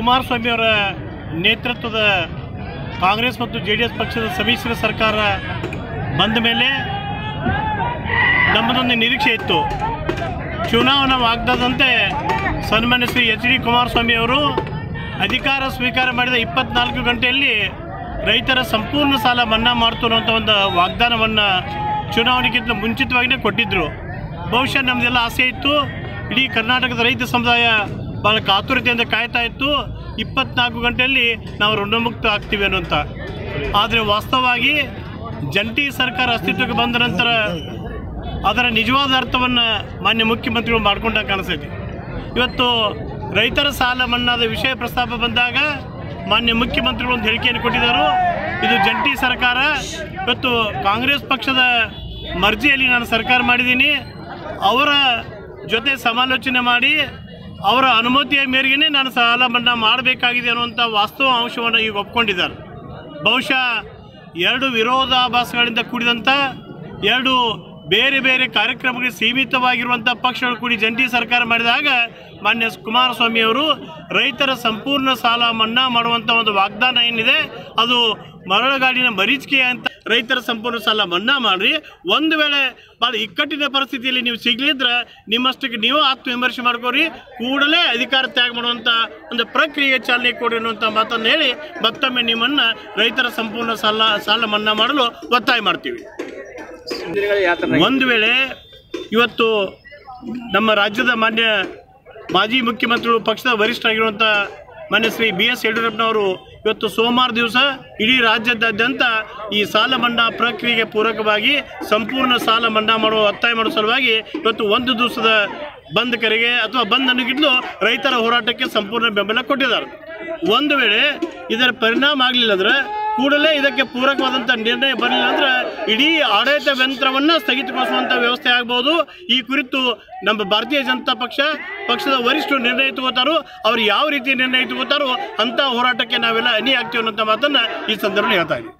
ಕುಮಾರಸ್ವಾಮಿ ಅವರ ನೇತೃತ್ವದ ಕಾಂಗ್ರೆಸ್ ಮತ್ತು ಜೆ ಡಿ ಎಸ್ ಪಕ್ಷದ ಸಮ್ಮಿಶ್ರ ಸರ್ಕಾರ ಬಂದ ಮೇಲೆ ನಮ್ಮದೊಂದು ನಿರೀಕ್ಷೆ ಇತ್ತು. ಚುನಾವಣಾ ವಾಗ್ದಾದಂತೆ ಸನ್ಮಾನ್ಯ ಶ್ರೀ ಎಚ್ ಡಿ ಕುಮಾರಸ್ವಾಮಿ ಅವರು ಅಧಿಕಾರ ಸ್ವೀಕಾರ ಮಾಡಿದ ಇಪ್ಪತ್ನಾಲ್ಕು ಗಂಟೆಯಲ್ಲಿ ರೈತರ ಸಂಪೂರ್ಣ ಸಾಲ ಮನ್ನಾ ಮಾಡ್ತು ಅನ್ನೋಂಥ ಒಂದು ವಾಗ್ದಾನವನ್ನು ಚುನಾವಣೆಗಿಂತ ಮುಂಚಿತವಾಗಿಯೇ ಕೊಟ್ಟಿದ್ದರು ಬಹುಶಃ ನಮ್ಮದೆಲ್ಲ ಆಸೆ ಇತ್ತು. ಇಡೀ ಕರ್ನಾಟಕದ ರೈತ ಸಮುದಾಯ ಭಾಳ ಕಾತುರತೆಯಿಂದ ಕಾಯ್ತಾ ಇತ್ತು. ಇಪ್ಪತ್ನಾಲ್ಕು ಗಂಟೆಯಲ್ಲಿ ನಾವು ಋಣಮುಕ್ತ ಆಗ್ತೀವಿ ಅನ್ನುವಂಥ ಆದರೆ ವಾಸ್ತವವಾಗಿ ಜಂಟಿ ಸರ್ಕಾರ ಅಸ್ತಿತ್ವಕ್ಕೆ ಬಂದ ನಂತರ ಅದರ ನಿಜವಾದ ಅರ್ಥವನ್ನು ಮಾನ್ಯ ಮುಖ್ಯಮಂತ್ರಿಗಳು ಮಾಡ್ಕೊಂಡಾಗ ಕಾಣಿಸ್ತೈತಿ ಇವತ್ತು ರೈತರ ಸಾಲ ಮನ್ನಾದ ವಿಷಯ ಪ್ರಸ್ತಾಪ ಬಂದಾಗ ಮಾನ್ಯ ಮುಖ್ಯಮಂತ್ರಿಗಳು ಒಂದು ಹೇಳಿಕೆಯನ್ನು ಕೊಟ್ಟಿದ್ದರು. ಇದು ಜಂಟಿ ಸರ್ಕಾರ. ಇವತ್ತು ಕಾಂಗ್ರೆಸ್ ಪಕ್ಷದ ಮರ್ಜಿಯಲ್ಲಿ ನಾನು ಸರ್ಕಾರ ಮಾಡಿದ್ದೀನಿ. ಅವರ ಜೊತೆ ಸಮಾಲೋಚನೆ ಮಾಡಿ ಅವರ ಅನುಮತಿಯ ಮೇರೆಗೆ ನಾನು ಸಾಲ ಮನ್ನಾ ಮಾಡಬೇಕಾಗಿದೆ ಅನ್ನುವಂಥ ವಾಸ್ತವ ಅಂಶವನ್ನು ಈಗ ಒಪ್ಕೊಂಡಿದ್ದಾರೆ. ಬಹುಶಃ ಎರಡು ವಿರೋಧಾಭಾಸಗಳಿಂದ ಕೂಡಿದಂಥ ಎರಡು ಬೇರೆ ಬೇರೆ ಕಾರ್ಯಕ್ರಮಗಳಿಗೆ ಸೀಮಿತವಾಗಿರುವಂಥ ಪಕ್ಷಗಳು ಕೂಡಿ ಜಂಟಿ ಸರ್ಕಾರ ಮಾಡಿದಾಗ ಮಾನ್ಯ ಕುಮಾರಸ್ವಾಮಿ ಅವರು ರೈತರ ಸಂಪೂರ್ಣ ಸಾಲ ಮನ್ನಾ ಮಾಡುವಂಥ ಒಂದು ವಾಗ್ದಾನ ಏನಿದೆ, ಅದು ಮರಳುಗಾಡಿನ ಮರೀಚಿಕೆ ಅಂತ ರೈತರ ಸಂಪೂರ್ಣ ಸಾಲ ಮನ್ನಾ ಮಾಡಿರಿ. ಒಂದು ವೇಳೆ ಭಾಳ ಇಕ್ಕಟ್ಟಿನ ಪರಿಸ್ಥಿತಿಯಲ್ಲಿ ನೀವು ಸಿಗ್ಲಿದ್ರೆ ನಿಮ್ಮಷ್ಟಕ್ಕೆ ನೀವು ಆತ್ಮವಿಮರ್ಶೆ ಮಾಡ್ಕೋರಿ. ಕೂಡಲೇ ಅಧಿಕಾರ ತ್ಯಾಗ ಮಾಡುವಂಥ ಒಂದು ಪ್ರಕ್ರಿಯೆ ಚಾಲನೆ ಕೊಡಿ ಅನ್ನುವಂಥ ಮಾತನ್ನು ಹೇಳಿ ಮತ್ತೊಮ್ಮೆ ನಿಮ್ಮನ್ನು ರೈತರ ಸಂಪೂರ್ಣ ಸಾಲ ಸಾಲ ಮನ್ನಾ ಮಾಡಲು ಒತ್ತಾಯ ಮಾಡ್ತೀವಿ. ಒಂದು ವೇಳೆ ಇವತ್ತು ನಮ್ಮ ರಾಜ್ಯದ ಮಾನ್ಯ ಮಾಜಿ ಮುಖ್ಯಮಂತ್ರಿಗಳು, ಪಕ್ಷದ ವರಿಷ್ಠ ವರಿಷ್ಠರಾಗಿರುವಂಥ ಮಾನ್ಯ ಶ್ರೀ ಬಿ ಎಸ್ ಯಡಿಯೂರಪ್ಪನವರು ಇವತ್ತು ಸೋಮವಾರ ದಿವಸ ಇಡೀ ರಾಜ್ಯದಾದ್ಯಂತ ಈ ಸಾಲ ಮನ್ನಾ ಪ್ರಕ್ರಿಯೆಗೆ ಪೂರಕವಾಗಿ ಸಂಪೂರ್ಣ ಸಾಲ ಮನ್ನಾ ಮಾಡುವ ಒತ್ತಾಯ ಮಾಡುವ ಸಲುವಾಗಿ ಇವತ್ತು ಒಂದು ದಿವಸದ ಬಂದ್ ಕರೆಗೆ ಅಥವಾ ಬಂದ್ ಅನ್ನಗಿಟ್ಲು ರೈತರ ಹೋರಾಟಕ್ಕೆ ಸಂಪೂರ್ಣ ಬೆಂಬಲ ಕೊಟ್ಟಿದ್ದಾರೆ. ಒಂದು ವೇಳೆ ಇದರ ಪರಿಣಾಮ ಆಗಲಿಲ್ಲ ಅಂದ್ರೆ ಕೂಡಲೇ ಇದಕ್ಕೆ ಪೂರಕವಾದಂಥ ನಿರ್ಣಯ ಬರಲಿಲ್ಲ ಅಂದ್ರೆ ಇಡೀ ಆಡಳಿತ ಯಂತ್ರವನ್ನು ಸ್ಥಗಿತಗೊಳಿಸುವಂಥ ವ್ಯವಸ್ಥೆ ಆಗ್ಬೋದು. ಈ ಕುರಿತು ನಮ್ಮ ಭಾರತೀಯ ಜನತಾ ಪಕ್ಷ, ಪಕ್ಷದ ವರಿಷ್ಠರು ನಿರ್ಣಯ ತಗೋತಾರೋ, ಅವ್ರು ಯಾವ ರೀತಿ ನಿರ್ಣಯ ತಗೋತಾರೋ ಅಂಥ ಹೋರಾಟಕ್ಕೆ ನಾವೆಲ್ಲ ಅನಿ ಆಗ್ತೀವಿ ಅನ್ನೋಂಥ ಮಾತನ್ನು ಈ ಸಂದರ್ಭದಲ್ಲಿ ಹೇಳ್ತಾ ಇದ್ದೀವಿ.